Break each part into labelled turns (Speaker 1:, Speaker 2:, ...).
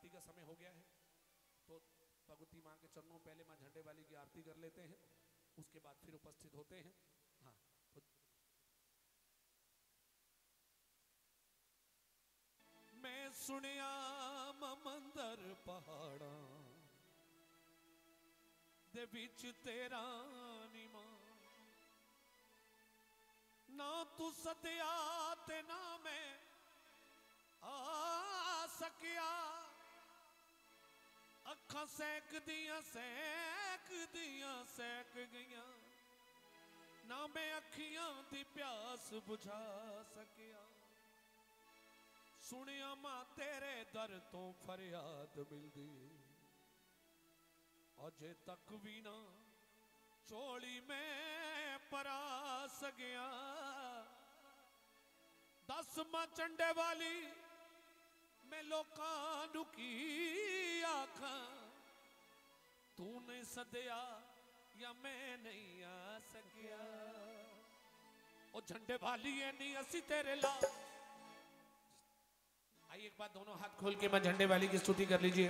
Speaker 1: आरती का समय हो गया है तो भगवती माँ के चरणों में पहले माँ झंडे वाली की आरती कर लेते हैं उसके बाद फिर उपस्थित होते हैं हाँ तो मैं सुनिया ਮੰਦਰ ਪਹਾੜਾਂ ਦੇ ਵਿੱਚ ਤੇਰਾ ਨਿਮਾ ਨਾ ਤੂੰ ਸਦਿਆ ਤੇ ਨਾ ਮੈਂ ਆ ਸਕਿਆ ਅੱਖਾਂ ਸੈਕਦੀਆਂ ਸੈਕਦੀਆਂ ਸੈਕ ਗਈਆਂ। ਨਾ ਮੈਂ ਅੱਖੀਆਂ ਦੀ ਪਿਆਸ ਬੁਝਾ ਸਕਿਆ। ਸੁਣਿਆ ਮਾਂ, ਤੇਰੇ ਦਰ ਤੋਂ ਫਰਿਆਦ ਮਿਲਦੀ। ਅਜੇ ਤੱਕ ਵੀ ਨਾ ਚੋਲੀ ਮੈਂ ਪਰਾ ਸਕਿਆ ਦਸ ਮਾਂ, ਚੰਡੇ ਵਾਲੀ ਮੈਂ ਲੋਕਾਂ ਨੂੰ ਕੀ ਆਖਾਂ ਤੂੰ ਨੇ ਸਦਿਆ ਜਾਂ ਮੈਂ ਨਹੀਂ ਆ ਸਕਿਆ ਉਹ ਝੰਡੇ ਵਾਲੀ ਐ ਨਹੀਂ ਅਸੀਂ ਤੇਰੇ ਲਾ आइए एक बार दोनों हाथ खोल के मैं झंडे वाली की स्तुति कर लीजिए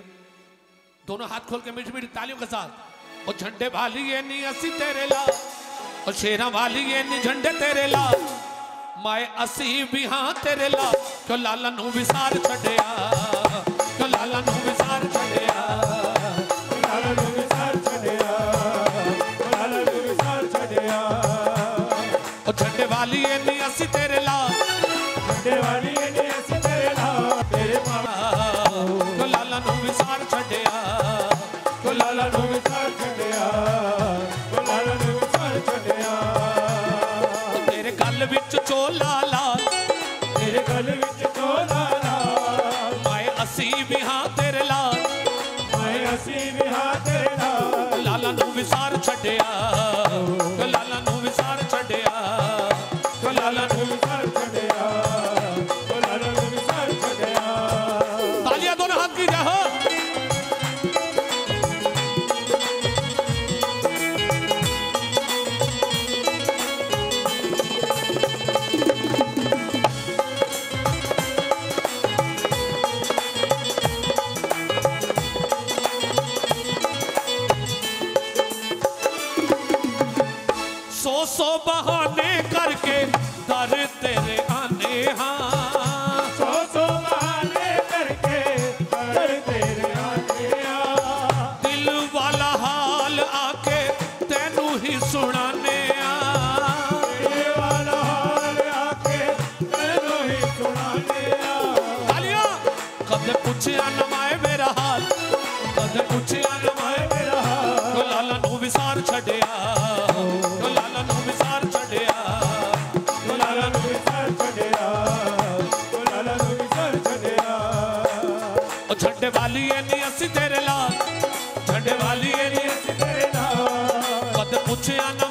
Speaker 1: दोनों हाथ खोल के मीठी मीठी तालियों के साथ और झंडे वाली ये नी असी तेरे ला और शेरा वाली ये नी झंडे तेरे ला माए असी भी हाँ तेरे ला क्यों लाला नू विसार छड़िया ਗਲ ਵਿੱਚ ਤੋਲਾ
Speaker 2: ਲਾਲ ਮੈਂ ਅਸੀਂ ਵਿਆਹ ਤੇਰੇ ਲਾਲ ਮੈਂ ਅਸੀਂ ਵਿਆਹ ਤੇਰੇ
Speaker 1: ਲਾਲ ਲਾਲਾ ਨੂੰ ਵਿਸਾਰ ਛੱਡਿਆ। सौ सौ बहाने करके
Speaker 2: दर तेरे
Speaker 1: ਓ ਛੱਡੇ ਵਾਲੀ ਐ ਅਸੀਂ ਤੇਰੇ ਲਾਲ ਛੱਡੇ ਵਾਲੀ ਐ
Speaker 2: ਅਸੀਂ ਤੇਰੇ ਨਾਲ।
Speaker 1: ਕਦੇ ਪੁੱਛਿਆ ਨਾ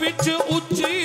Speaker 1: ਵਿੱਚ ਉੱਚੀ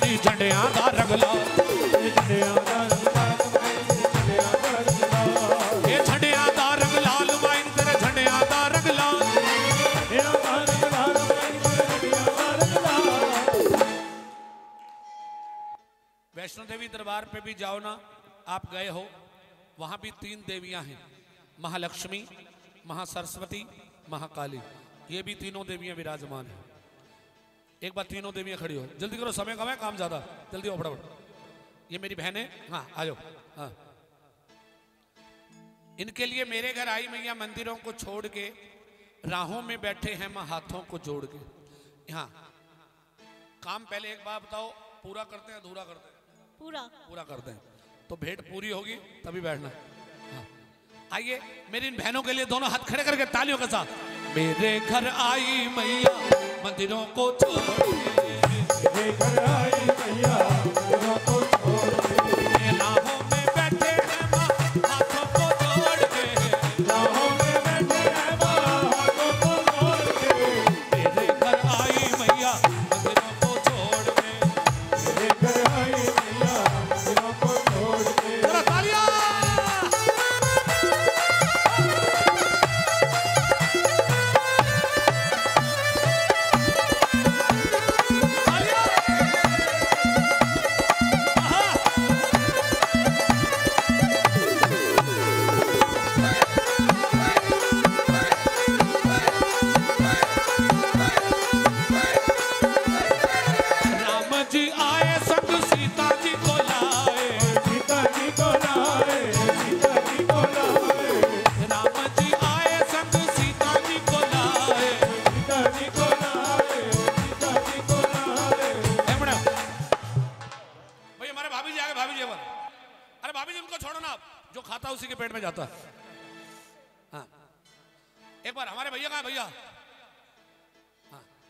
Speaker 1: तुम्हारी झंडिया का
Speaker 2: रंगला।
Speaker 1: वैष्णो देवी दरबार पे भी जाओ ना, आप गए हो, वहाँ भी तीन देवियाँ हैं, महालक्ष्मी, महासरस्वती, महाकाली। ये भी तीनों देवियाँ विराजमान हैं। एक बार तीनों देवियाँ खड़ी हो। जल्दी करो समय कम है काम ज़्यादा। जल्दी हो फटाफट। ये मेरी बहन है। हाँ आ जाओ। हाँ। इनके लिए मेरे घर आई मैया मंदिरों को छोड़ के राहों में बैठे हैं माँ हाथों को जोड़ के। यहाँ। काम पहले एक बार बताओ पूरा करते हैं अधूरा करते हैं?
Speaker 3: पूरा।
Speaker 1: पूरा करते हैं। तो भेंट पूरी होगी तभी बैठना हाँ। आइए मेरी इन बहनों के लिए दोनों हाथ खड़े करके तालियों के साथ। मेरे घर आई मैया। मंदिरों को छोड़
Speaker 2: आई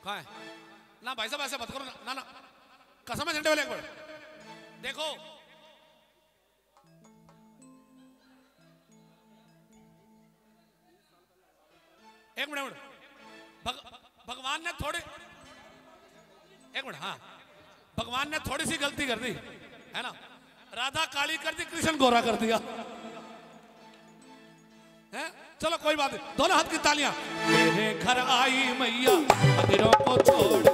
Speaker 1: कहाँ है हाँ? ना भाई साहब ऐसे मत करो ना ना, कसम है झंडे वाले एक देखो। एक मिनट मिनट। भग, भगवान ने थोड़ी एक मिनट हाँ। भगवान ने थोड़ी सी गलती कर दी है ना? राधा काली कर दी कृष्ण गोरा कर दिया। है? चलो कोई बात नहीं। दोनों हाथ की तालियाँ। मेरे घर आई मैया, मंदिरों को छोड़।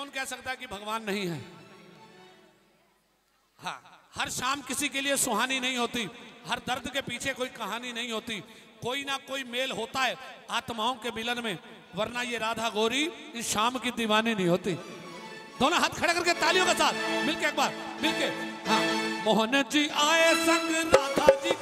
Speaker 1: कौन कह सकता है कि भगवान नहीं है? हाँ हर शाम किसी के लिए सुहानी नहीं होती। हर दर्द के पीछे कोई कहानी नहीं होती। कोई ना कोई मेल होता है आत्माओं के मिलन में, वरना ये राधा गोरी इस शाम की दीवानी नहीं होती। दोनों हाथ खड़े करके तालियों के साथ, मिलके एक बार, मिलके। हाँ मोहन जी आए संग, राधा जी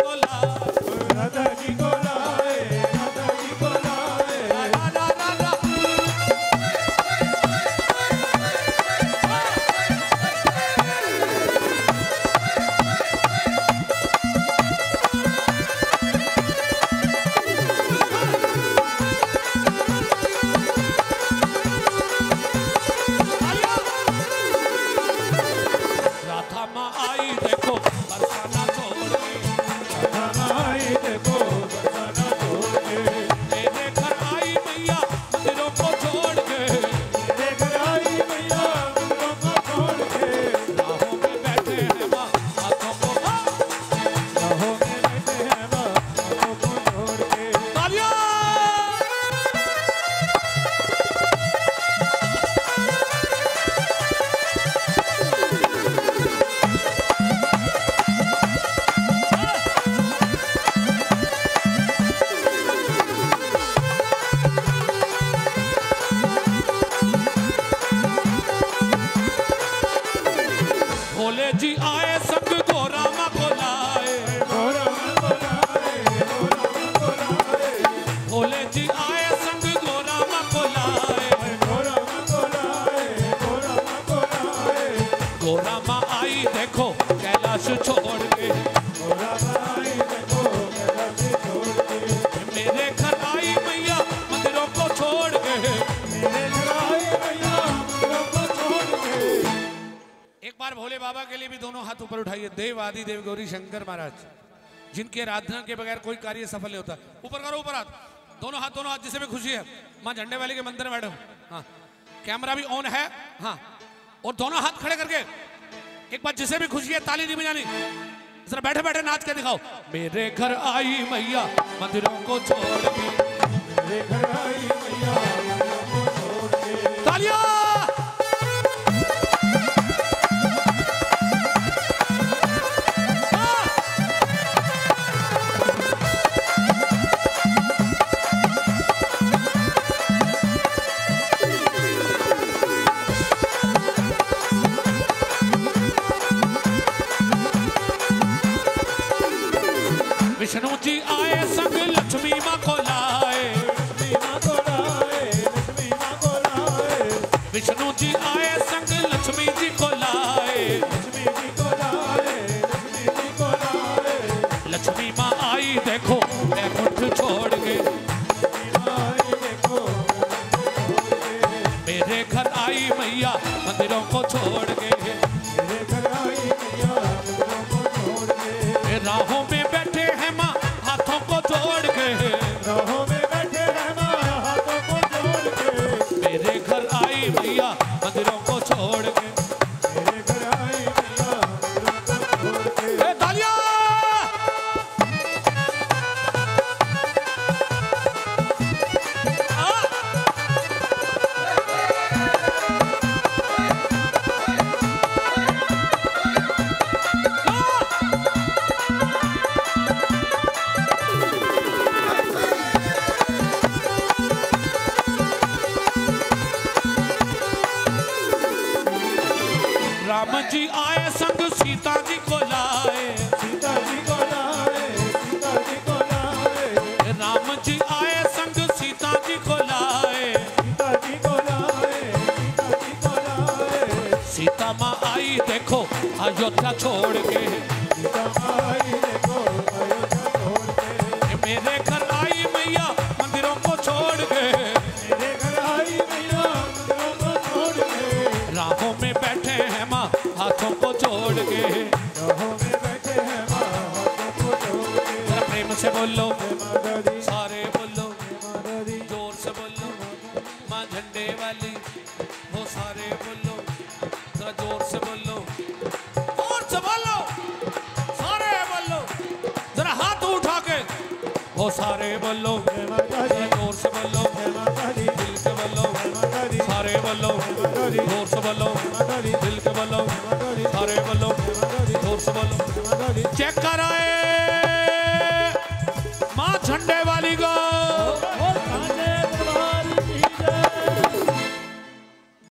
Speaker 1: भोले बाबा के लिए भी दोनों हाथ ऊपर उठाइए। देव आदि देव गौरी शंकर महाराज, जिनके आराधना के बगैर कोई कार्य सफल नहीं होता। ऊपर करो, ऊपर हाथ। दोनों हाथ दोनों हाथ, जिसे भी खुशी है। माँ झंडे वाले के मंदिर में बैठो हाँ। कैमरा भी ऑन है। हाँ। और दोनों हाथ खड़े करके, एक बार जिसे भी खुशी है, ताली नहीं बजानी। जरा बैठे बैठे, नाच के दिखाओ। मेरे घर आई मैया, मंदिरों को छोड़ के।
Speaker 2: मेरे घर आई मैया
Speaker 1: तालियाँ! जी आए संग सीता जी को लाए।
Speaker 2: सीता जी को लाए सीता जी को लाए।
Speaker 1: राम जी आए संग सीता जी को लाए।
Speaker 2: सीता जी को लाए सीता जी को लाए।
Speaker 1: सीता माँ आई देखो अयोध्या छोड़ के।
Speaker 2: सीता आई
Speaker 1: से बोलो। सारे बोलो। ज़ोर से बोलो। माँ झंडे वाली, वो सारे बोलो। ज़ोर से बोलो। ज़ोर से बोलो। सारे बोलो। जरा हाथ उठा के। वो सारे बोलो।
Speaker 2: ज़ोर से
Speaker 1: बोलो। दिल के
Speaker 2: बोलो। सारे
Speaker 1: बोलो। ज़ोर
Speaker 2: से बोलो।
Speaker 1: दिल के बोलो।